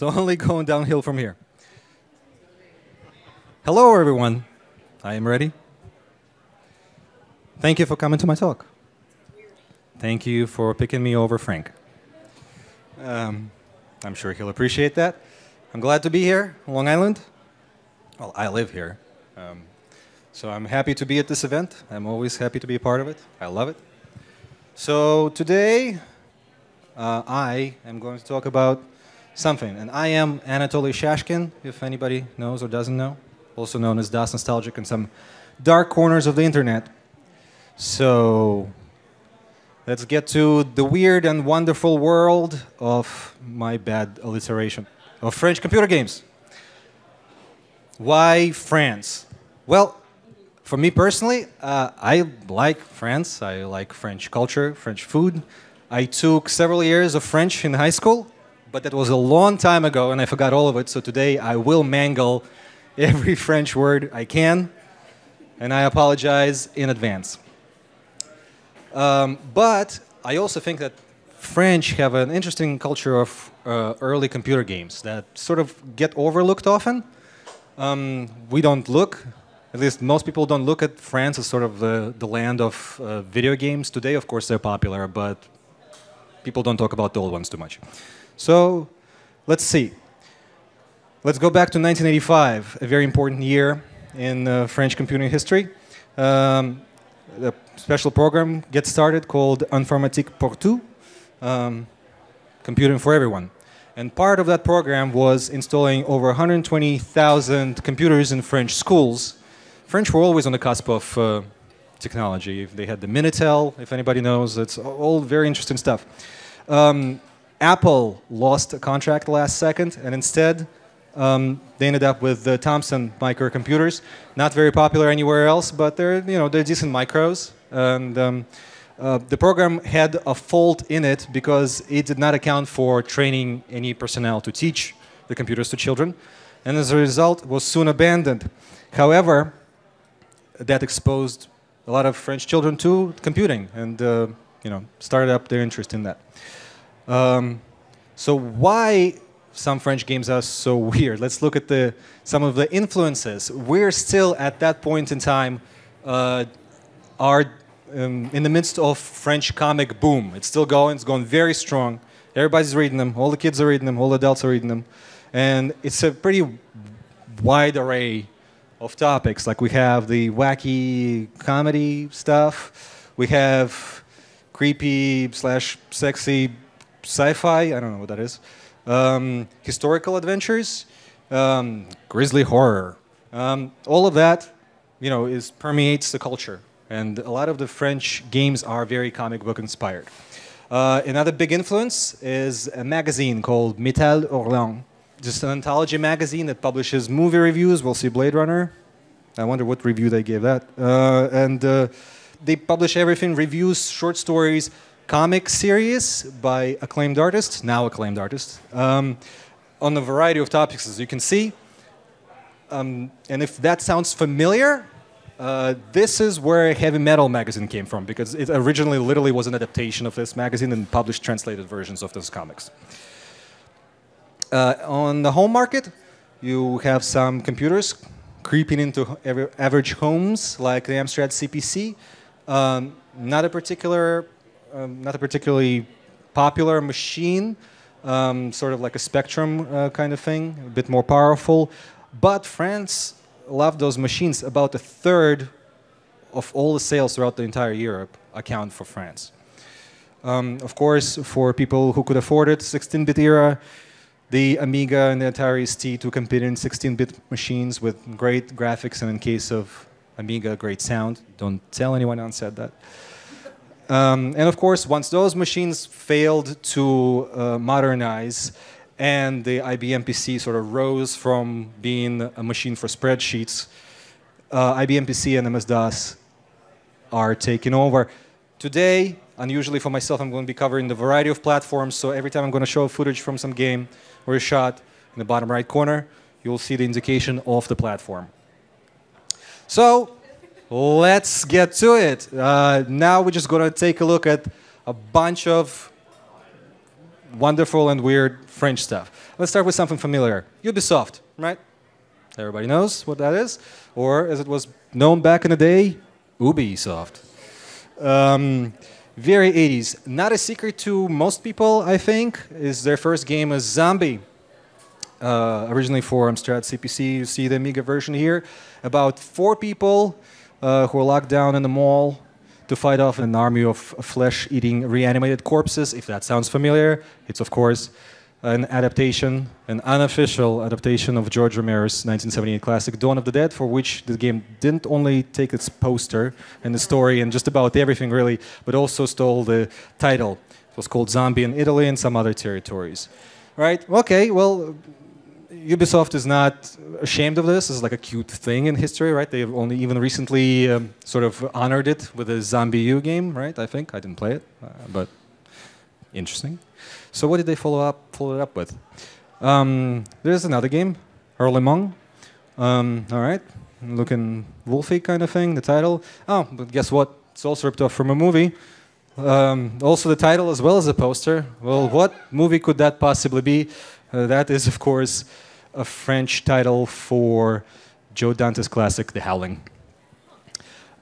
It's only going downhill from here. Hello, everyone. I am ready. Thank you for coming to my talk. Thank you for picking me over Frank. Um, I'm sure he'll appreciate that. I'm glad to be here, Long Island. Well, I live here. Um, so I'm happy to be at this event. I'm always happy to be a part of it. I love it. So today, uh, I am going to talk about something. And I am Anatoly Shashkin, if anybody knows or doesn't know, also known as DOS Nostalgic in some dark corners of the internet. So let's get to the weird and wonderful world of my bad alliteration of French computer games. Why France? Well, for me personally, uh, I like France. I like French culture, French food. I took several years of French in high school, but that was a long time ago and I forgot all of it. So today I will mangle every French word I can, and I apologize in advance. Um, but I also think that French have an interesting culture of uh, early computer games that sort of get overlooked often. Um, we don't look at least most people don't look at France as sort of the, the land of uh, video games. Today, of course, they're popular, but people don't talk about the old ones too much. So let's see. Let's go back to 1985, a very important year in uh, French computing history. Um, a special program gets started called Informatique pour tous, um, computing for everyone. And part of that program was installing over 120,000 computers in French schools French were always on the cusp of uh, technology. They had the Minitel, if anybody knows. It's all very interesting stuff. Um, Apple lost a contract last second, and instead um, they ended up with the Thomson microcomputers. Not very popular anywhere else, but they're you know they're decent micros. And um, uh, the program had a fault in it because it did not account for training any personnel to teach the computers to children, and as a result was soon abandoned. However, that exposed a lot of French children to computing and uh, you know started up their interest in that. Um, so why some French games are so weird? Let's look at the some of the influences. We're still at that point in time uh, are um, in the midst of French comic boom. It's still going. It's going very strong. Everybody's reading them. All the kids are reading them. All the adults are reading them, and it's a pretty wide array of topics. Like we have the wacky comedy stuff. We have creepy slash sexy sci-fi. I don't know what that is. Um, historical adventures, um, grisly horror. Um, all of that, you know, is permeates the culture. And a lot of the French games are very comic book inspired. Uh, another big influence is a magazine called Metal Hurlant just an anthology magazine that publishes movie reviews. We'll see Blade Runner. I wonder what review they gave that. Uh, and uh, they publish everything reviews, short stories, comic series by acclaimed artists, now acclaimed artists, um, on a variety of topics, as you can see. Um, and if that sounds familiar, uh, this is where Heavy Metal magazine came from, because it originally literally was an adaptation of this magazine and published translated versions of those comics. Uh, on the home market, you have some computers creeping into average homes like the Amstrad CPC. Um, not a particular, um, not a particularly popular machine, um, sort of like a Spectrum uh, kind of thing, a bit more powerful. But France loved those machines. About a third of all the sales throughout the entire Europe account for France. Um, of course, for people who could afford it, 16-bit era, the Amiga and the Atari ST to compete in 16-bit machines with great graphics and in case of Amiga, great sound. Don't tell anyone I said that. Um, and of course, once those machines failed to uh, modernize and the IBM PC sort of rose from being a machine for spreadsheets, uh, IBM PC and MS-DOS are taking over. Today, unusually for myself, I'm going to be covering the variety of platforms, so every time I'm going to show footage from some game, or a shot in the bottom right corner, you'll see the indication of the platform. So let's get to it. Uh, now we're just going to take a look at a bunch of wonderful and weird French stuff. Let's start with something familiar. Ubisoft, right? Everybody knows what that is, or as it was known back in the day, Ubi Soft. Um, very 80s. Not a secret to most people, I think, is their first game a Zombie. Uh, originally for Amstrad CPC, you see the Amiga version here. About four people uh, who are locked down in the mall to fight off an army of flesh-eating reanimated corpses. If that sounds familiar, it's of course an adaptation, an unofficial adaptation of George Romero's 1978 classic Dawn of the Dead, for which the game didn't only take its poster and the story and just about everything really, but also stole the title. It was called Zombie in Italy and some other territories. Right? Okay, well, Ubisoft is not ashamed of this. It's like a cute thing in history, right? They've only even recently um, sort of honored it with a ZombiU game, right? I think I didn't play it, uh, but interesting. So what did they follow up follow it up with? Um, there's another game, Hurlements. Um, all right, looking wolfy kind of thing. The title. Oh, but guess what? It's also ripped off from a movie. Um, also the title as well as the poster. Well, what movie could that possibly be? Uh, that is, of course, a French title for Joe Dante's classic, The Howling.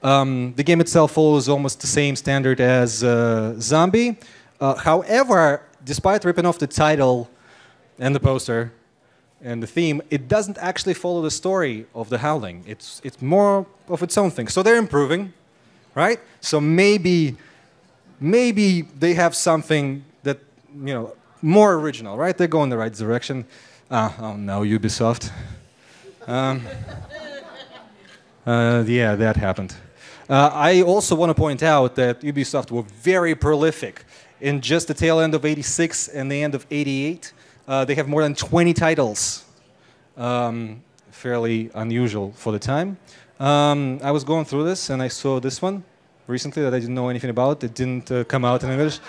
Um, the game itself follows almost the same standard as uh, Zombie. Uh, however, despite ripping off the title and the poster and the theme, it doesn't actually follow the story of The Howling. It's, it's more of its own thing. So they're improving, right? So maybe, maybe they have something that, you know, more original, right? They're going the right direction. Uh, oh no, Ubisoft. Um, uh, yeah, that happened. Uh, I also want to point out that Ubisoft were very prolific in just the tail end of 86 and the end of 88. Uh, they have more than 20 titles. Um, fairly unusual for the time. Um, I was going through this and I saw this one recently that I didn't know anything about. It didn't uh, come out in English.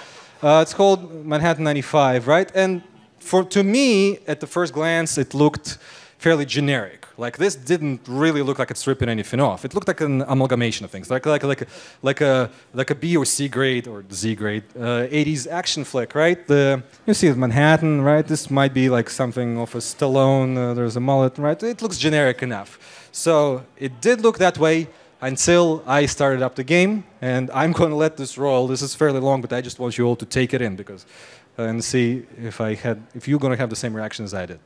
Uh, it's called Manhattan 95, right? And for to me, at the first glance, it looked fairly generic. Like this didn't really look like it's ripping anything off. It looked like an amalgamation of things, like like like like a like a B or C grade or Z grade uh, 80s action flick, right? The you see Manhattan, right? This might be like something of a Stallone. Uh, there's a mullet, right? It looks generic enough. So it did look that way until I started up the game, and I'm going to let this roll. This is fairly long, but I just want you all to take it in because and see if I had if you're going to have the same reaction as I did.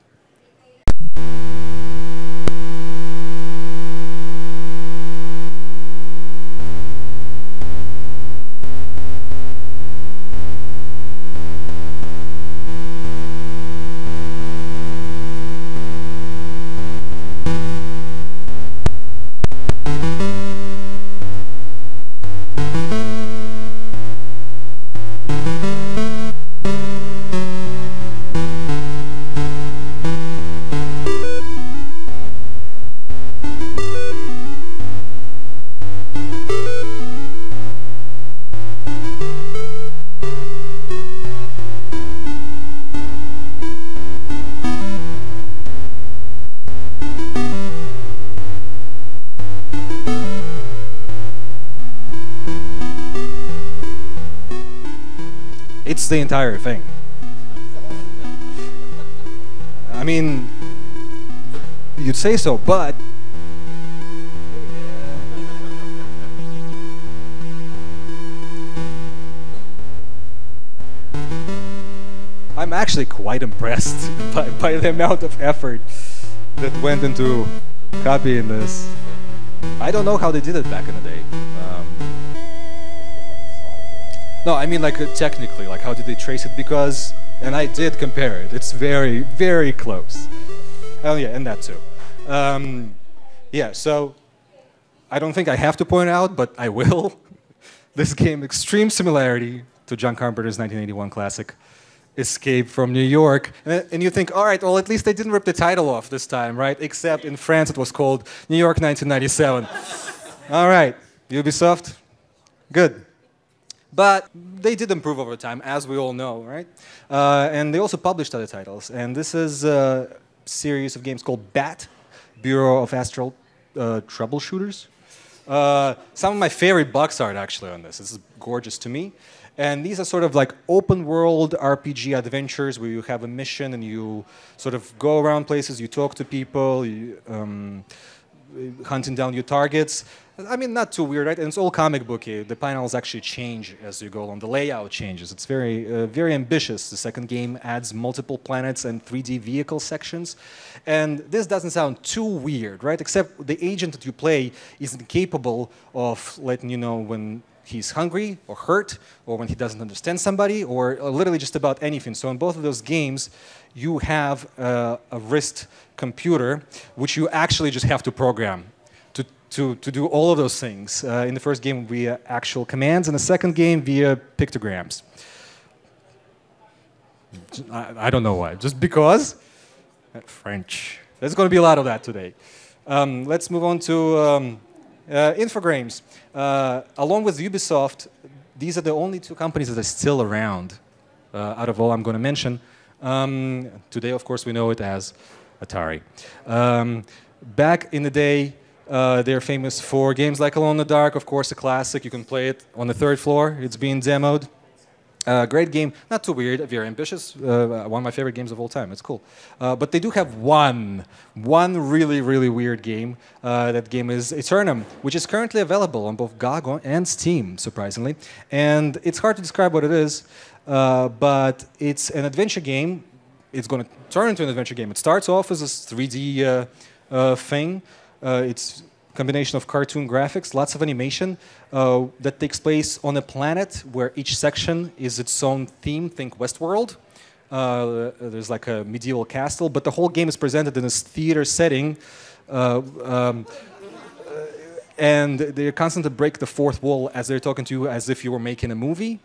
Entire thing. I mean, you'd say so, but I'm actually quite impressed by, by the amount of effort that went into copying this. I don't know how they did it back in the day. Um, No, I mean like uh, technically, like how did they trace it? Because, and I did compare it. It's very, very close. Oh yeah, and that too. Um, yeah, so I don't think I have to point out, but I will. this game, extreme similarity to John Carpenter's 1981 classic, Escape from New York. And, and you think, all right, well, at least they didn't rip the title off this time, right? Except in France it was called New York 1997. all right, Ubisoft, good. But they did improve over time, as we all know, right? Uh, and they also published other titles. And this is a series of games called BAT, Bureau of Astral uh, Troubleshooters. Uh, some of my favorite box art actually on this. This is gorgeous to me. And these are sort of like open world RPG adventures where you have a mission and you sort of go around places, you talk to people, you, um, hunting down your targets. I mean, not too weird, right? And it's all comic booky. The panels actually change as you go along. The layout changes. It's very, uh, very ambitious. The second game adds multiple planets and 3D vehicle sections. And this doesn't sound too weird, right? Except the agent that you play isn't capable of letting you know when he's hungry or hurt or when he doesn't understand somebody or literally just about anything. So in both of those games, you have uh, a wrist computer which you actually just have to program to, to, do all of those things. Uh, in the first game via actual commands, in the second game via pictograms. I, I don't know why, just because French. There's going to be a lot of that today. Um, let's move on to um, uh, Infogrames. Uh, along with Ubisoft, these are the only two companies that are still around uh, out of all I'm going to mention. Um, today, of course, we know it as Atari. Um, back in the day, uh, they're famous for games like Alone in the Dark, of course, a classic. You can play it on the third floor. It's being demoed. Uh, great game, not too weird, very ambitious. Uh, one of my favorite games of all time. It's cool. Uh, but they do have one, one really, really weird game. Uh, that game is Eternam, which is currently available on both GOG and Steam, surprisingly. And it's hard to describe what it is, uh, but it's an adventure game. It's going to turn into an adventure game. It starts off as a 3D uh, thing. It's combination of cartoon graphics, lots of animation uh, that takes place on a planet where each section is its own theme. Think Westworld. Uh, there's like a medieval castle, but the whole game is presented in this theater setting. Uh, um, and they constantly break the fourth wall as they're talking to you as if you were making a movie.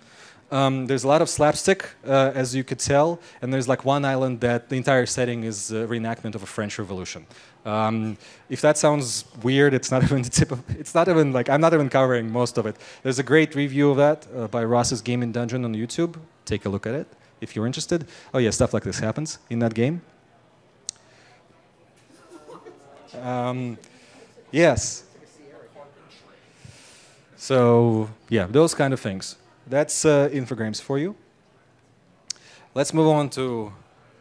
Um, there's a lot of slapstick, uh, as you could tell, and there's like one island that the entire setting is a reenactment of a French Revolution. Um, if that sounds weird, it's not even the tip of, it's not even like, I'm not even covering most of it. There's a great review of that uh, by Ross's Gaming Dungeon on YouTube. Take a look at it if you're interested. Oh yeah, stuff like this happens in that game. Um, yes. So yeah, those kind of things. That's uh, Infogrames for you. Let's move on to,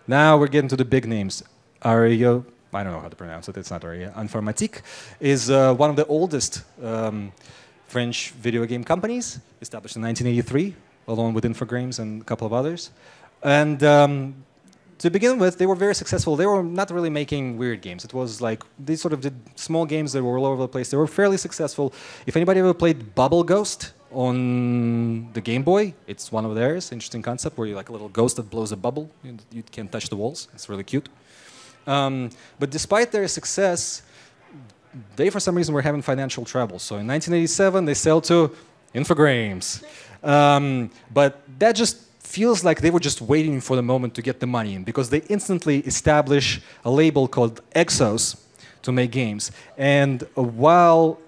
now we're getting to the big names. Ario, I don't know how to pronounce it, it's not very Informatique is uh, one of the oldest um, French video game companies, established in 1983, along with Infogrames and a couple of others. And um, to begin with, they were very successful. They were not really making weird games. It was like they sort of did small games that were all over the place. They were fairly successful. If anybody ever played Bubble Ghost, on the Game Boy. It's one of theirs. Interesting concept where you're like a little ghost that blows a bubble. You, you can't touch the walls. It's really cute. Um, but despite their success, they for some reason were having financial trouble. So in 1987, they sell to Infogrames. Um, but that just feels like they were just waiting for the moment to get the money in because they instantly establish a label called Exxos to make games. And while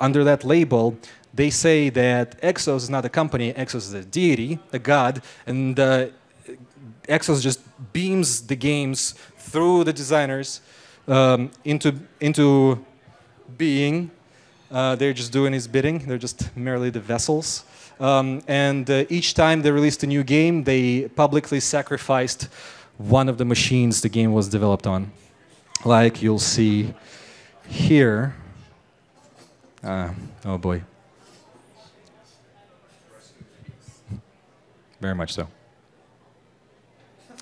under that label, they say that Exxos is not a company, Exxos is a deity, a god, and uh, Exxos just beams the games through the designers um, into, into being. Uh, they're just doing his bidding, they're just merely the vessels. Um, and uh, each time they released a new game, they publicly sacrificed one of the machines the game was developed on. Like you'll see here. Uh, oh boy. Very much so.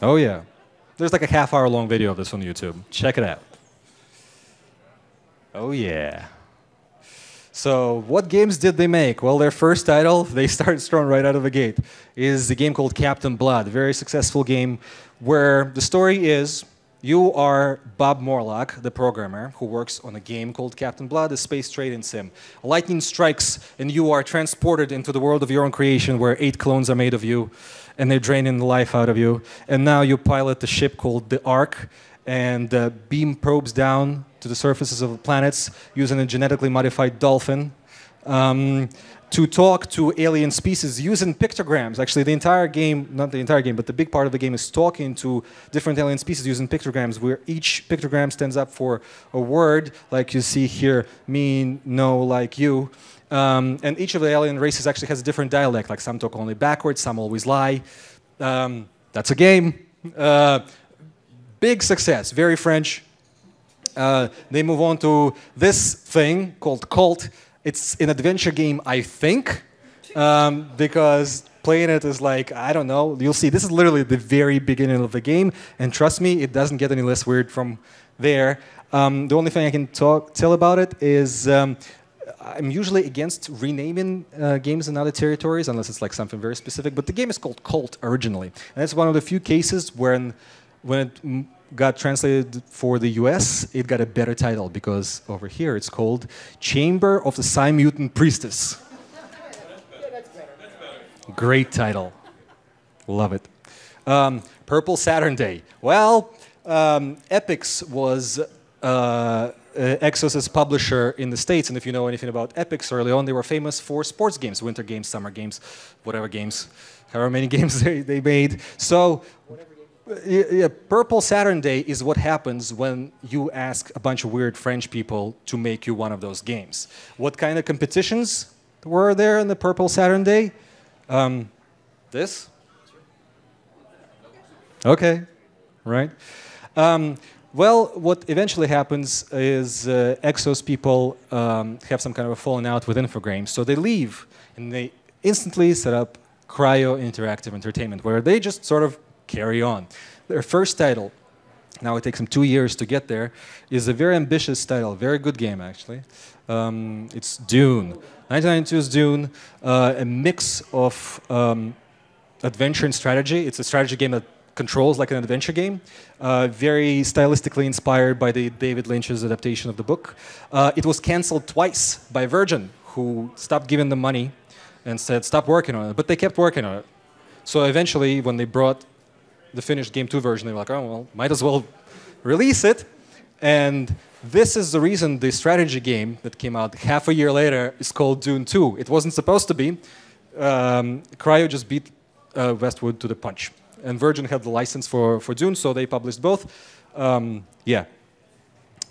Oh, yeah. There's like a half hour long video of this on YouTube. Check it out. Oh, yeah. So, what games did they make? Well, their first title, they started strong right out of the gate, is a game called Captain Blood. A very successful game where the story is you are Bob Morlock, the programmer, who works on a game called Captain Blood, a space trading sim. Lightning strikes, and you are transported into the world of your own creation where eight clones are made of you, and they're draining the life out of you. And now you pilot the ship called the Ark, and uh, beam probes down to the surfaces of the planets using a genetically modified dolphin. Um, to talk to alien species using pictograms. Actually, the entire game, not the entire game, but the big part of the game is talking to different alien species using pictograms, where each pictogram stands up for a word, like you see here, me, no, like you. Um, and each of the alien races actually has a different dialect. Like some talk only backwards, some always lie. Um, that's a game. Uh, big success, very French. Uh, they move on to this thing called Cult. It's an adventure game, I think, um, because playing it is like, I don't know, you'll see. This is literally the very beginning of the game, and trust me, it doesn't get any less weird from there. Um, the only thing I can talk, tell about it is um, I'm usually against renaming uh, games in other territories unless it's like something very specific. But the game is called Cult originally, and it's one of the few cases when when it got translated for the US, it got a better title because over here it's called Chamber of the Sci-Mutant Priestess. Great title. Love it. Um, Purple Saturn Day. Well, um, Epyx was uh, Exxos's publisher in the States, and if you know anything about Epyx early on, they were famous for sports games, winter games, summer games, whatever games, however many games they, they made. So, yeah, Purple Saturn Day is what happens when you ask a bunch of weird French people to make you one of those games. What kind of competitions were there in the Purple Saturn Day? Um, this? Okay, right. Um, well, what eventually happens is uh, Exxos people um, have some kind of a falling out with Infogrames, so they leave and they instantly set up Cryo Interactive Entertainment, where they just sort of carry on. Their first title, now it takes them two years to get there, is a very ambitious title, very good game actually. Um, it's Dune. 1992's Dune, uh, a mix of um, adventure and strategy. It's a strategy game that controls like an adventure game, uh, very stylistically inspired by the David Lynch's adaptation of the book. Uh, it was canceled twice by Virgin, who stopped giving them money and said, stop working on it. But they kept working on it. So eventually, when they brought the finished Game 2 version, they were like, oh, well, might as well release it. And this is the reason the strategy game that came out half a year later is called Dune 2. It wasn't supposed to be. Um, Cryo just beat uh, Westwood to the punch and Virgin had the license for, for Dune, so they published both. Um, yeah.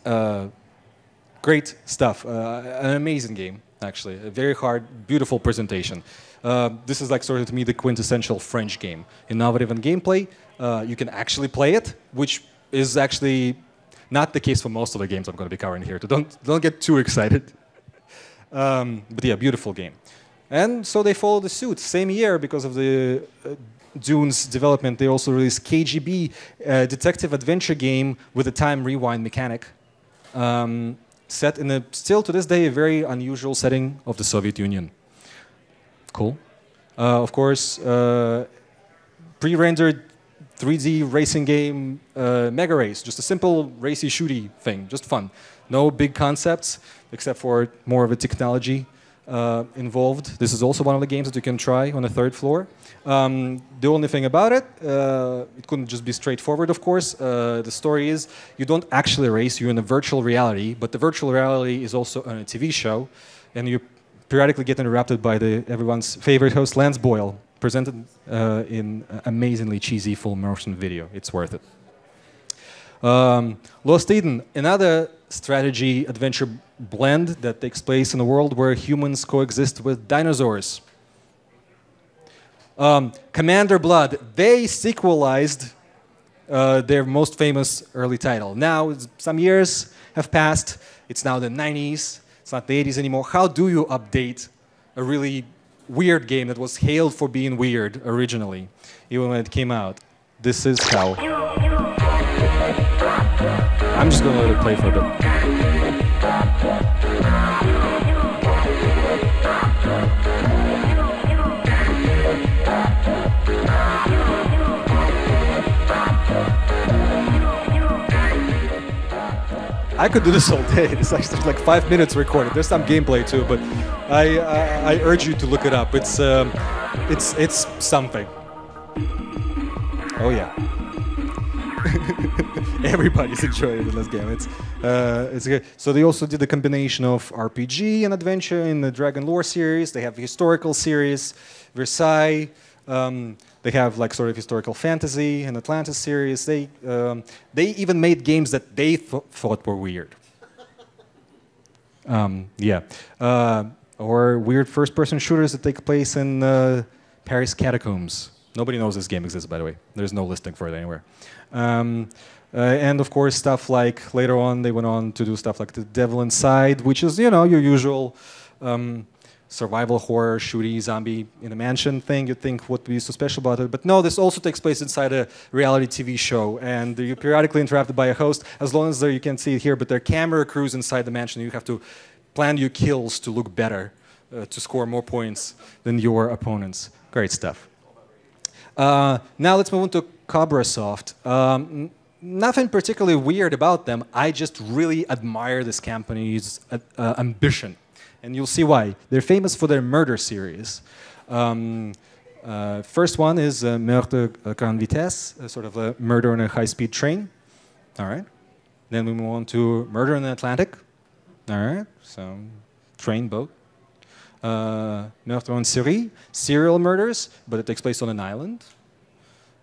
Uh, great stuff. Uh, an amazing game, actually. A very hard, beautiful presentation. Uh, this is like sort of to me the quintessential French game. Innovative in gameplay. Uh, you can actually play it, which is actually not the case for most of the games I'm going to be covering here. So don't, don't get too excited. Um, but yeah, beautiful game. And so they followed the suit. Same year, because of the uh, Dune's development, they also released KGB, a detective adventure game with a time rewind mechanic. Um, set in a, still to this day, a very unusual setting of the Soviet Union. Cool. Uh, of course, uh, pre-rendered 3D racing game, uh, Mega Race, just a simple racy shooty thing, just fun. No big concepts, except for more of a technology uh, involved. This is also one of the games that you can try on the third floor. Um, the only thing about it, uh, it couldn't just be straightforward, of course. Uh, the story is you don't actually race, you're in a virtual reality, but the virtual reality is also on a TV show, and you periodically get interrupted by the, everyone's favorite host, Lance Boyle, presented uh, in amazingly cheesy full motion video. It's worth it. Um, Lost Eden, another strategy adventure blend that takes place in a world where humans coexist with dinosaurs. Um, Commander Blood, they sequelized uh, their most famous early title. Now, some years have passed. It's now the 90s. It's not the 80s anymore. How do you update a really weird game that was hailed for being weird originally, even when it came out? This is how. I'm just to let it play for a bit. I could do this all day. It's actually like five minutes recorded. There's some gameplay too, but I, I, I urge you to look it up. It's um, it's it's something. Oh yeah. Everybody's enjoying this game. It's uh, it's good. So they also did a combination of RPG and adventure in the Dragon Lore series. They have a historical series, Versailles. Um, they have like sort of historical fantasy and Atlantis series. They um, they even made games that they th thought were weird. Um, yeah. Uh, or weird first-person shooters that take place in uh, Paris catacombs. Nobody knows this game exists, by the way. There's no listing for it anywhere. Um, uh, and of course, stuff like later on, they went on to do stuff like The Devil Inside, which is, you know, your usual um, survival horror, shooty, zombie in a mansion thing. You'd think what would be so special about it. But no, this also takes place inside a reality TV show. And you're periodically interrupted by a host, as long as you can't see it here, but there are camera crews inside the mansion. You have to plan your kills to look better, uh, to score more points than your opponents. Great stuff. Uh, now let's move on to Cobra Soft. Um, nothing particularly weird about them. I just really admire this company's uh, uh, ambition and you'll see why. They're famous for their murder series. Um, uh, first one is uh, Meurtre à grande vitesse, sort of a murder on a high-speed train. All right. Then we move on to Murder in the Atlantic. All right. So train, boat. Uh, Meurtre en série, serial murders, but it takes place on an island.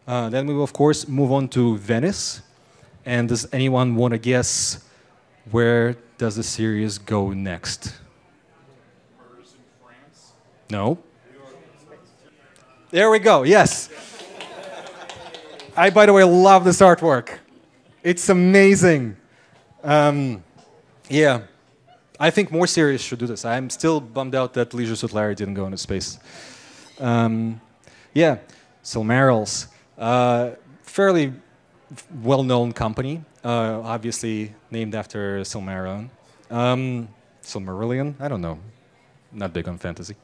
Uh, then we will, of course, move on to Venice. And does anyone want to guess where does the series go next? No. There we go, yes. I, by the way, love this artwork. It's amazing. Um, yeah, I think more series should do this. I'm still bummed out that Leisure Suit Larry didn't go into space. Um, yeah, Silmarils. Uh, fairly well-known company, uh, obviously named after Silmarillion. Um, Silmarillion? I don't know not big on fantasy.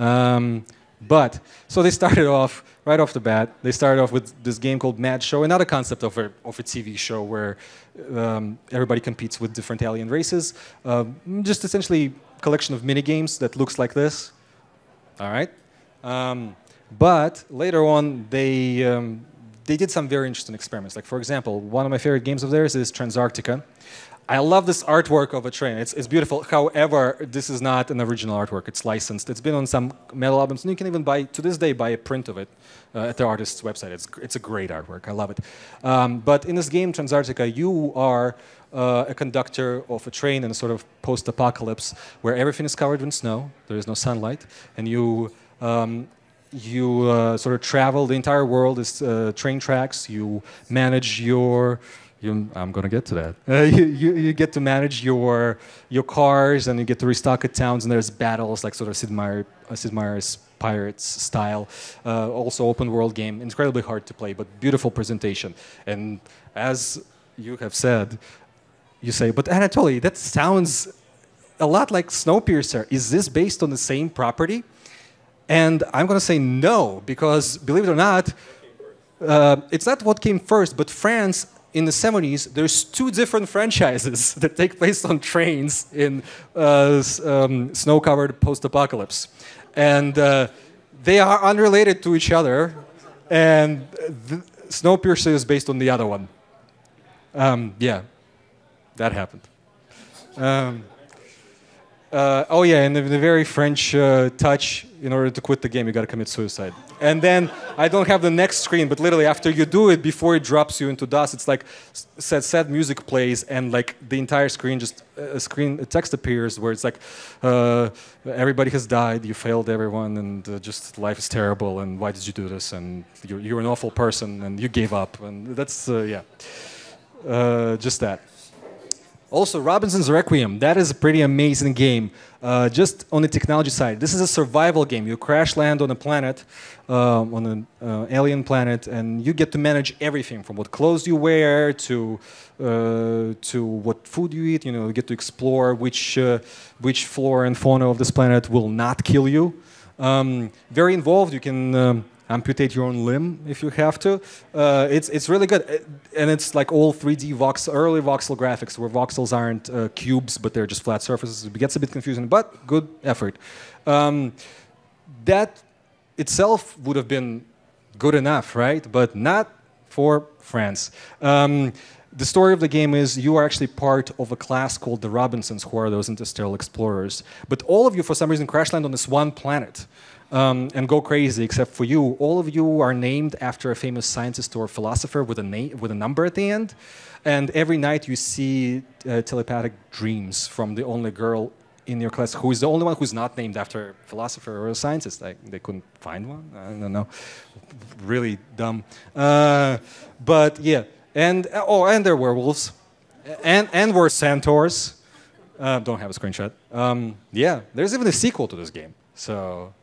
Um, but so they started off right off the bat. They started off with this game called Mad Show, another concept of a, of a TV show where um, everybody competes with different alien races. Uh, just essentially a collection of mini games that looks like this. All right. Um, but later on, they um, they did some very interesting experiments. Like for example, one of my favorite games of theirs is Transarctica. I love this artwork of a train. It's, it's beautiful. However, this is not an original artwork. It's licensed. It's been on some metal albums, and you can even buy, to this day, buy a print of it uh, at the artist's website. It's, it's a great artwork. I love it. Um, but in this game, Transarctica, you are uh, a conductor of a train in a sort of post-apocalypse where everything is covered in snow. There is no sunlight, and you um, you uh, sort of travel the entire world is uh, train tracks. You manage your you, I'm going to get to that. Uh, you, you, you, get to manage your, your cars and you get to restock at towns and there's battles like sort of Sid, Meier, uh, Sid Meier's Pirates style. Uh, also open world game, incredibly hard to play, but beautiful presentation. And as you have said, you say, but Anatoly, that sounds a lot like Snowpiercer. Is this based on the same property? And I'm going to say no, because believe it or not, uh, it's not what came first, but France in the 70s, there's two different franchises that take place on trains in uh, um, snow-covered post-apocalypse. And uh, they are unrelated to each other, and Snowpiercer is based on the other one. Um, yeah, that happened. Um, uh, oh yeah, and the, the very French uh, touch. In order to quit the game, you got to commit suicide. And then I don't have the next screen, but literally after you do it, before it drops you into dust, it's like sad, sad music plays, and like the entire screen just a screen a text appears where it's like uh, everybody has died, you failed everyone, and uh, just life is terrible, and why did you do this? And you're, you're an awful person, and you gave up, and that's uh, yeah, uh, just that. Also, Robinson's Requiem, that is a pretty amazing game. Uh, just on the technology side, this is a survival game. You crash land on a planet, uh, on an uh, alien planet, and you get to manage everything from what clothes you wear to uh, to what food you eat. You know, you get to explore which uh, which flora and fauna of this planet will not kill you. Um, very involved. You can um, amputate your own limb if you have to. Uh, it's, it's really good. And it's like all 3D vox, early voxel graphics where voxels aren't uh, cubes, but they're just flat surfaces. It gets a bit confusing, but good effort. Um, that itself would have been good enough, right? But not for France. Um, the story of the game is you are actually part of a class called the Robinsons, who are those interstellar explorers. But all of you, for some reason, crash land on this one planet um, and go crazy, except for you. All of you are named after a famous scientist or philosopher with a with a number at the end. And every night you see uh, telepathic dreams from the only girl in your class who is the only one who's not named after a philosopher or a scientist. They couldn't find one. I don't know. Really dumb. Uh, but yeah, and oh, and they're werewolves, and and we're centaurs. Uh, don't have a screenshot. Um, yeah, there's even a sequel to this game. So, uh,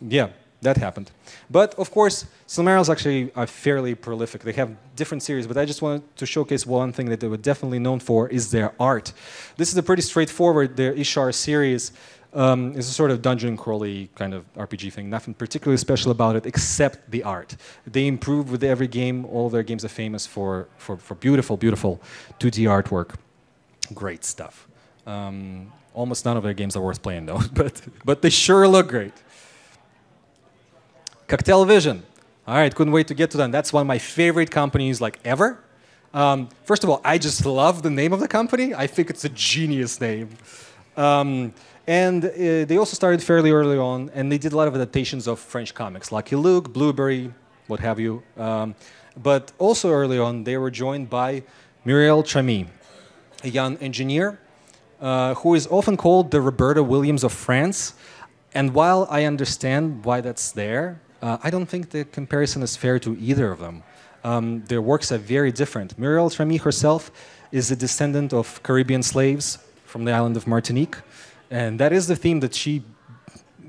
yeah, that happened. But of course, Silmarils actually are fairly prolific. They have different series, but I just wanted to showcase one thing that they were definitely known for is their art. This is a pretty straightforward, their Ishar series. Um, is a sort of dungeon crawly kind of RPG thing. Nothing particularly special about it except the art. They improve with every game. All their games are famous for, for, for beautiful, beautiful 2D artwork. Great stuff. Um, almost none of their games are worth playing though, but, but they sure look great. Coktel Vision. All right, couldn't wait to get to them. That's one of my favorite companies like ever. Um, first of all, I just love the name of the company. I think it's a genius name. Um, and uh, they also started fairly early on, and they did a lot of adaptations of French comics, Lucky Luke, Blueberry, what have you. Um, but also early on, they were joined by Muriel Tramis, a young engineer uh, who is often called the Roberta Williams of France. And while I understand why that's there, uh, I don't think the comparison is fair to either of them. Um, their works are very different. Muriel Tramis herself is a descendant of Caribbean slaves from the island of Martinique. And that is the theme that she,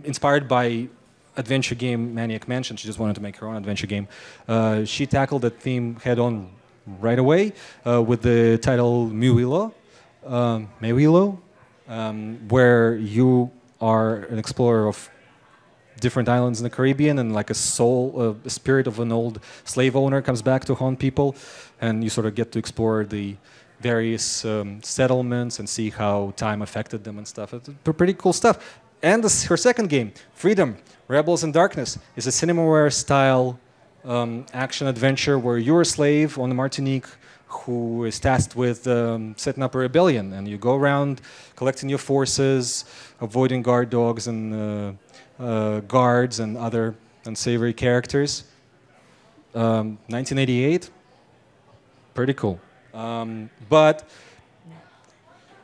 inspired by adventure game Maniac Mansion, she just wanted to make her own adventure game. Uh, she tackled that theme head on right away uh, with the title Muilo, um, Mewilo, um, where you are an explorer of different islands in the Caribbean, and like a soul, a spirit of an old slave owner comes back to haunt people, and you sort of get to explore the various um, settlements and see how time affected them and stuff. It's pretty cool stuff. And this, her second game, Freedom, Rebels in Darkness, is a Cinemaware style um, action adventure where you're a slave on the Martinique who is tasked with um, setting up a rebellion. And you go around collecting your forces, avoiding guard dogs and uh, uh, guards and other unsavory characters. 1988, um, pretty cool. Um, but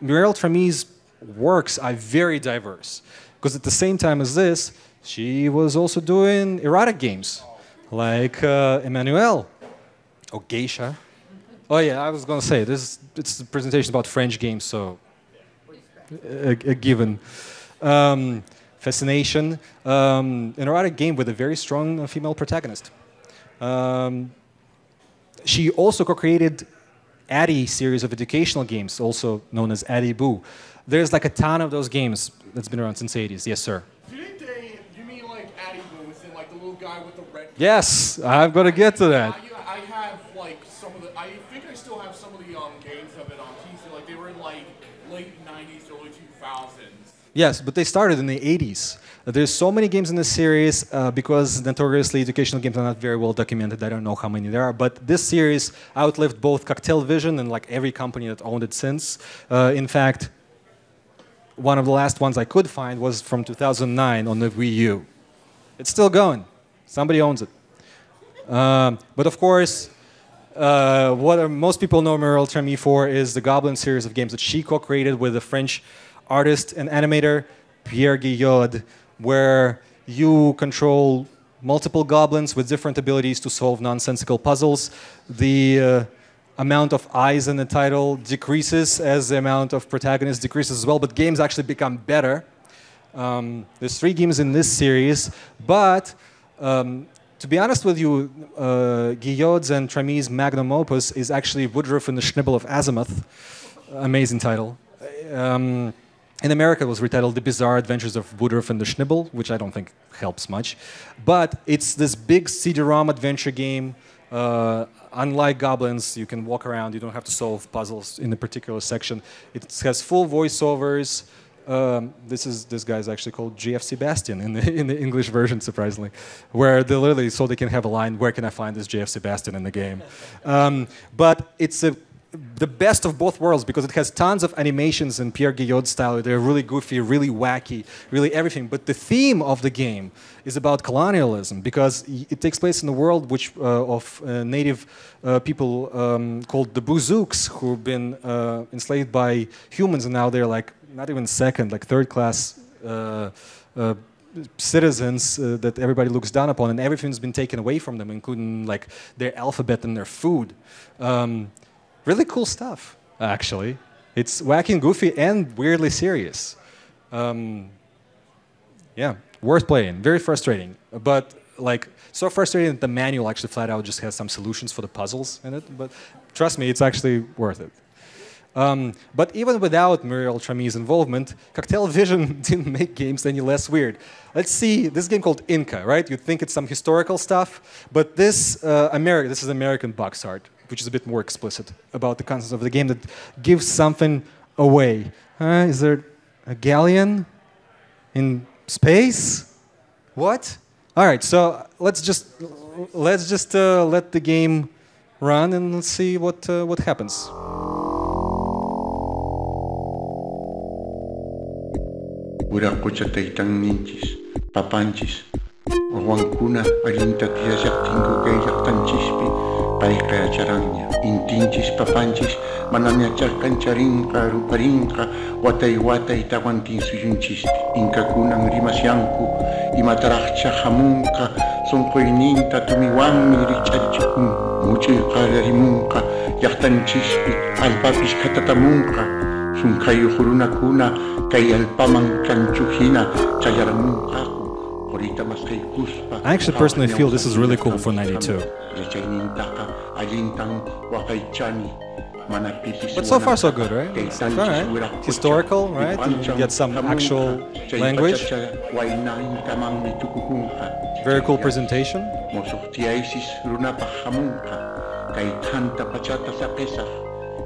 Muriel Tramis's works are very diverse because at the same time as this, she was also doing erotic games like uh, Emmanuelle or Geisha. Oh yeah, I was gonna say this. It's a presentation about French games, so a, a given. Um, fascination, um, an erotic game with a very strong female protagonist. Um, she also co-created Addy series of educational games, also known as Adibou. There's like a ton of those games that's been around since the 80s. Yes, sir. Didn't they, you mean like Addy Boo, is in like the little guy with the red... Yes, I'm going to get to that. I, I have like some of the, I think I still have some of the um, games of it on PC. Like they were in like late 90s, early 2000s. Yes, but they started in the 80s. There's so many games in this series uh, because notoriously educational games are not very well documented. I don't know how many there are, but this series outlived both Coktel Vision and like every company that owned it since. Uh, in fact, one of the last ones I could find was from 2009 on the Wii U. It's still going. Somebody owns it. Um, but of course, uh, what most people know Muriel Tramis for is the Goblin series of games that she co-created with the French artist and animator Pierre Gilhodes, where you control multiple goblins with different abilities to solve nonsensical puzzles. The uh, amount of eyes in the title decreases as the amount of protagonists decreases as well, but games actually become better. Um, there's three games in this series, but um, to be honest with you, uh, and Tramis's magnum opus is actually Woodruff and the Schnibble of Azimuth. Amazing title. Um, in America, it was retitled The Bizarre Adventures of Woodruff and the Schnibble, which I don't think helps much. But it's this big CD-ROM adventure game. Uh, unlike Goblins, you can walk around. You don't have to solve puzzles in a particular section. It has full voiceovers. Um, this is this guy is actually called GF Sebastian in the in the English version, surprisingly, where they literally so they can have a line. Where can I find this GF Sebastian in the game? Um, but it's a the best of both worlds because it has tons of animations in Pierre Gilhodes style. They're really goofy, really wacky, really everything. But the theme of the game is about colonialism because it takes place in a world which uh, of uh, native uh, people um, called the Buzooks who've been uh, enslaved by humans and now they're like not even second, like third class uh, uh, citizens uh, that everybody looks down upon, and everything's been taken away from them, including like their alphabet and their food. Um, really cool stuff, actually. It's wacky and goofy and weirdly serious. Um, yeah, worth playing. Very frustrating, but like so frustrating that the manual actually flat out just has some solutions for the puzzles in it. But trust me, it's actually worth it. Um, but even without Muriel Tramis's involvement, Coktel Vision didn't make games any less weird. Let's see this game called Inca, right? You'd think it's some historical stuff, but this uh, American, this is American box art, which is a bit more explicit about the concept of the game that gives something away. Uh, is there a galleon in space? What? All right, so let's just let's just uh, let the game run and let's see what uh, what happens. uraquchataytanninchis papanchis wawankuna allinta killallaqtinku kaylaqtanchishpi payqa yacharanña intinchis papanchis manam yacharqancharinqa ruparinqa watay watay tawantinsuyunchis inkakunan rimasyanku ninta hamunqa sunquyninta tumiwanmi rikch'arichikunku much'uyqa rimunqa llaqtanchispi Alpapis khatatamunqa kay alpaman kanchuhina, I actually personally feel this is really cool for 92. But so far so good, right? It's all right. Historical, right? You get some actual language. Very cool presentation.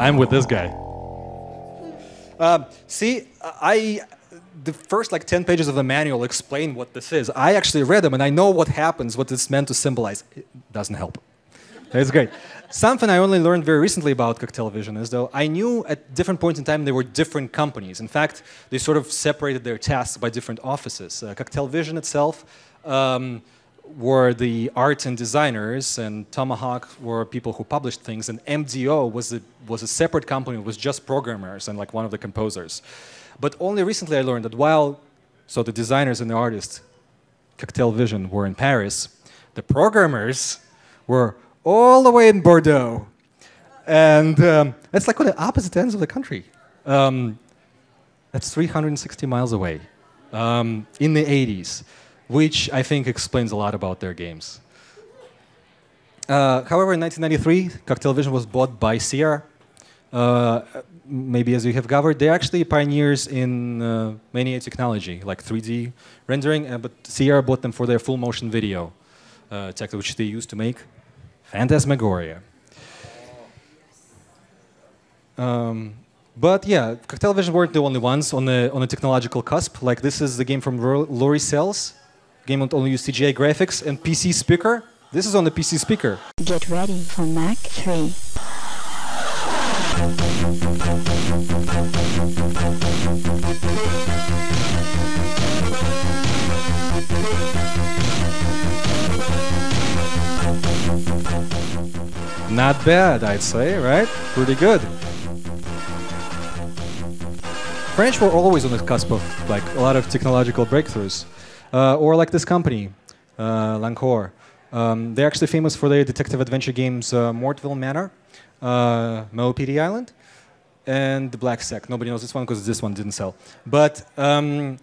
I'm with this guy. Um, see, I the first like 10 pages of the manual explain what this is. I actually read them and I know what happens, what it's meant to symbolize. It doesn't help. It's great. Something I only learned very recently about Coktel Vision is though I knew at different points in time they were different companies. In fact, they sort of separated their tasks by different offices. Uh, Coktel Vision itself um, were the art and designers, and Tomahawk were people who published things, and MDO was a, was a separate company, it was just programmers and like one of the composers. But only recently I learned that while, so the designers and the artists, Coktel Vision, were in Paris, the programmers were all the way in Bordeaux. And um, it's like on the opposite ends of the country. Um, that's 360 miles away um, in the 80s, which I think explains a lot about their games. Uh, however, in 1993, Coktel Vision was bought by Sierra. Uh, maybe as you have covered, they're actually pioneers in uh, many technology, like 3D rendering, uh, but Sierra bought them for their full motion video uh, tech, which they used to make Phantasmagoria. Um, but yeah, Coktel Vision weren't the only ones on the on the technological cusp. Like this is the game from Loriciels, game that only use CGI graphics and PC speaker. This is on the PC speaker. Get ready for Mach 3. Not bad, I'd say, right? Pretty good. French were always on the cusp of like a lot of technological breakthroughs, uh, or like this company, uh, Lankhor. Um, they're actually famous for their detective adventure games, uh, Mortville Manor, uh, Island, and the Black Sect. Nobody knows this one because this one didn't sell. But um,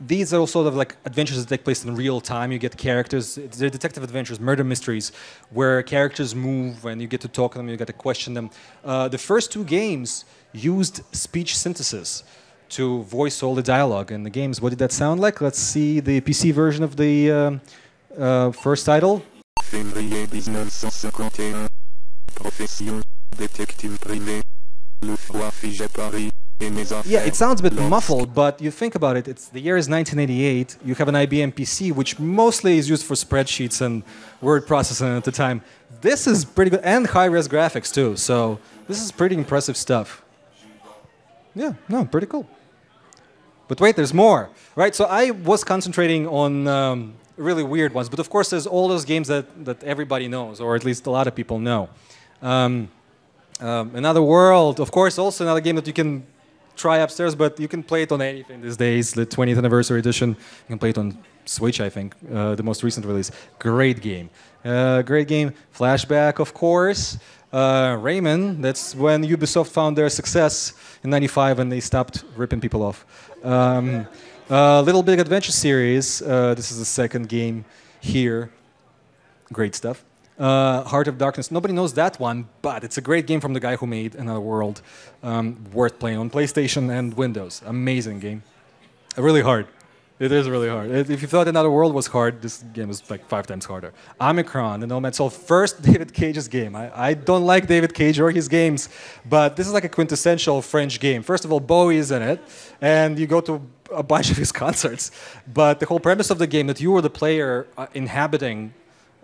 these are all sort of like adventures that take place in real time. You get characters, they're detective adventures, murder mysteries, where characters move and you get to talk to them, you get to question them. Uh, the first two games used speech synthesis to voice all the dialogue in the games. What did that sound like? Let's see the PC version of the um, uh, first title. Février 1951. Profession, détective privé. Le froid fige Paris. Yeah, it sounds a bit muffled, but you think about it, it's the year is 1988. You have an IBM PC, which mostly is used for spreadsheets and word processing at the time. This is pretty good, and high res graphics too. So this is pretty impressive stuff. Yeah, no, pretty cool. But wait, there's more, right? So I was concentrating on um, really weird ones, but of course, there's all those games that, that everybody knows, or at least a lot of people know. Um, um, another world, of course, also another game that you can try upstairs, but you can play it on anything these days. The 20th anniversary edition, you can play it on Switch, I think, uh, the most recent release. Great game. Uh, great game. Flashback, of course. Uh, Rayman, that's when Ubisoft found their success in 95 and they stopped ripping people off. Um, uh, Little Big Adventure series, uh, this is the second game here. Great stuff. Uh, Heart of Darkness. Nobody knows that one, but it's a great game from the guy who made Another World. Um, worth playing on PlayStation and Windows. Amazing game. Really hard. It is really hard. If you thought Another World was hard, this game is like five times harder. Omicron, the Nomad Soul, first David Cage's game. I, I don't like David Cage or his games, but this is like a quintessential French game. First of all, Bowie is in it, and you go to a bunch of his concerts. But the whole premise of the game that you were the player uh, inhabiting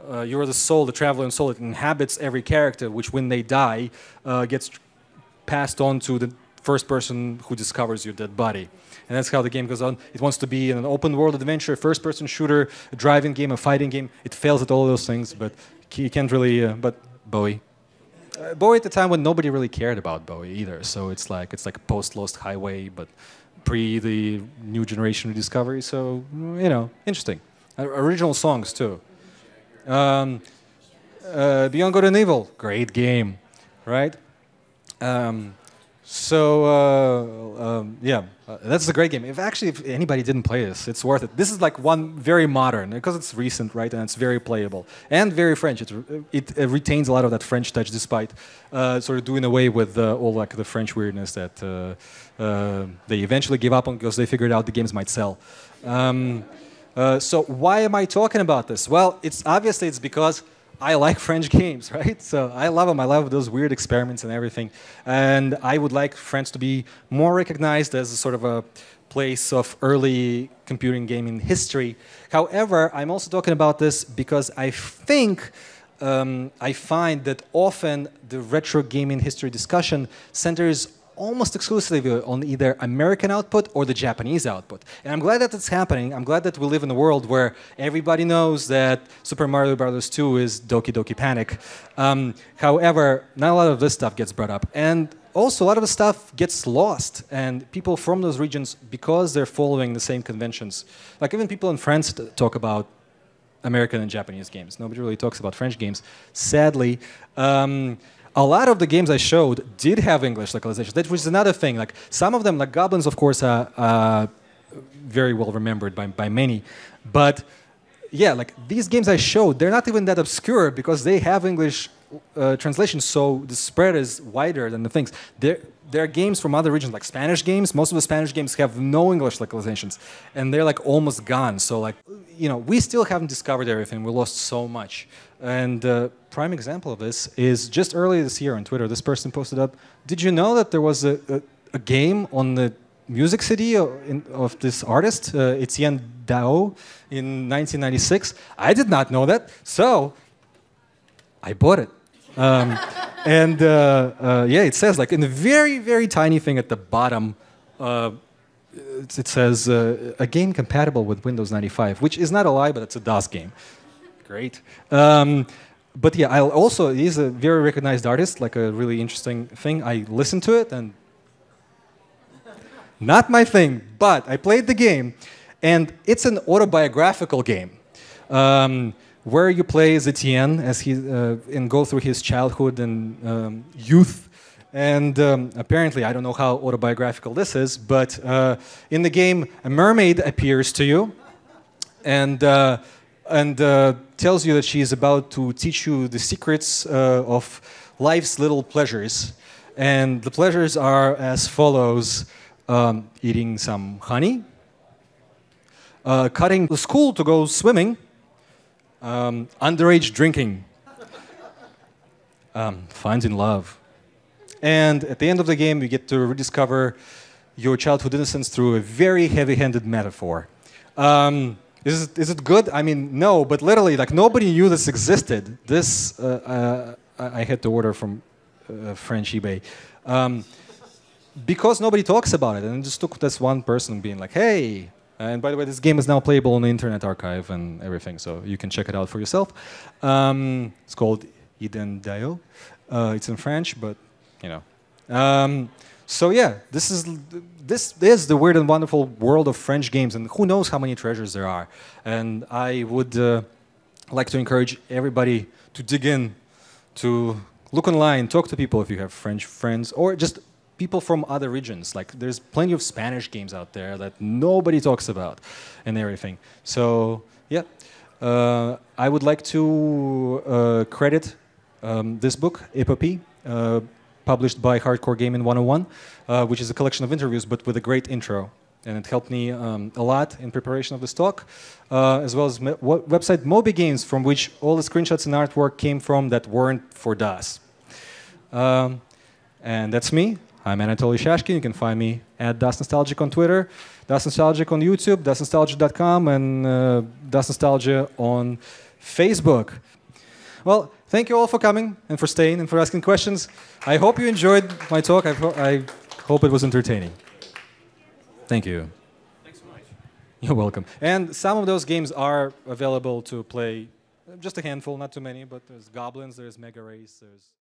uh, you are the soul, the traveler and soul that inhabits every character, which when they die uh, gets passed on to the first person who discovers your dead body. And that's how the game goes on. It wants to be an open world adventure, first person shooter, a driving game, a fighting game. It fails at all those things, but you can't really. Uh, but Bowie. Uh, Bowie at the time when nobody really cared about Bowie either. So it's like it's like a post Lost Highway, but pre the new generation rediscovery. So you know, interesting. Uh, original songs too. Um, uh, Beyond Good and Evil, great game, right? Um, so uh, um, yeah, uh, that's a great game. If actually, if anybody didn't play this, it's worth it. This is like one very modern because it's recent, right? And it's very playable and very French. It, it, uh retains a lot of that French touch, despite uh, sort of doing away with uh, all like the French weirdness that uh, uh, they eventually gave up on because they figured out the games might sell. Um, uh, so why am I talking about this? Well, it's obviously it's because I like French games, right? So I love them. I love those weird experiments and everything. And I would like France to be more recognized as a sort of a place of early computing gaming history. However, I'm also talking about this because I think um, I find that often the retro gaming history discussion centers almost exclusively on either American output or the Japanese output. And I'm glad that it's happening. I'm glad that we live in a world where everybody knows that Super Mario Bros. 2 is Doki Doki Panic. Um, however, not a lot of this stuff gets brought up. And also, a lot of the stuff gets lost. And people from those regions, because they're following the same conventions, like even people in France talk about American and Japanese games. Nobody really talks about French games. Sadly, um, a lot of the games I showed did have English localization. That was another thing. Like some of them, like Goblins, of course, are uh, very well remembered by, by many. But yeah, like these games I showed, they're not even that obscure because they have English uh, translation, so the spread is wider than the things. There, there are games from other regions, like Spanish games. Most of the Spanish games have no English localizations, and they're like almost gone. So like, you know, we still haven't discovered everything. We lost so much. And uh, prime example of this is just earlier this year on Twitter. This person posted up. Did you know that there was a, a, a game on the music City of, in, of this artist, uh, Etienne Daho, in 1996? I did not know that. So I bought it. Um, and uh, uh, yeah, it says like in the very, very tiny thing at the bottom, uh, it, says uh, a game compatible with Windows 95, which is not a lie, but it's a DOS game. Great. Um, but yeah, I'll also he's a very recognized artist, like a really interesting thing. I listened to it and not my thing, but I played the game, and it's an autobiographical game. Um, where you play as Etienne as he uh, and go through his childhood and um, youth, And um, apparently, I don't know how autobiographical this is, but uh, in the game, a mermaid appears to you and, uh, and uh, tells you that she is about to teach you the secrets uh, of life's little pleasures. And the pleasures are as follows um, eating some honey, uh, cutting the school to go swimming, um, underage drinking, um, finding love. And at the end of the game, you get to rediscover your childhood innocence through a very heavy handed metaphor. Um, is, it, is it good? I mean, no, but literally, like, nobody knew this existed. This, uh, uh, I had to order from uh, French eBay. Um, because nobody talks about it, and it just took this one person being like, hey, and by the way, this game is now playable on the Internet Archive and everything, so you can check it out for yourself. Um, it's called Eden Dio. Uh, it's in French, but you know. Um, so yeah, this is this is the weird and wonderful world of French games, and who knows how many treasures there are. And I would uh, like to encourage everybody to dig in, to look online, talk to people if you have French friends, or just people from other regions. Like there's plenty of Spanish games out there that nobody talks about, and everything. So yeah, uh, I would like to uh, credit um, this book, Épopée, uh, published by Hardcore Gaming 101, uh, which is a collection of interviews but with a great intro. And it helped me um, a lot in preparation of this talk, uh, as well as website MobyGames, from which all the screenshots and artwork came from that weren't for DOS. Um, and that's me. I'm Anatoly Shashkin. You can find me at DOS Nostalgic on Twitter, DOS Nostalgic on YouTube, DOSNostalgia.com, and uh, DOS Nostalgia on Facebook. Well, thank you all for coming and for staying and for asking questions. I hope you enjoyed my talk. I, ho- I hope it was entertaining. Thank you. Thanks so much. You're welcome. And some of those games are available to play, just a handful, not too many, but there's Goblins, there's MegaRace, there's.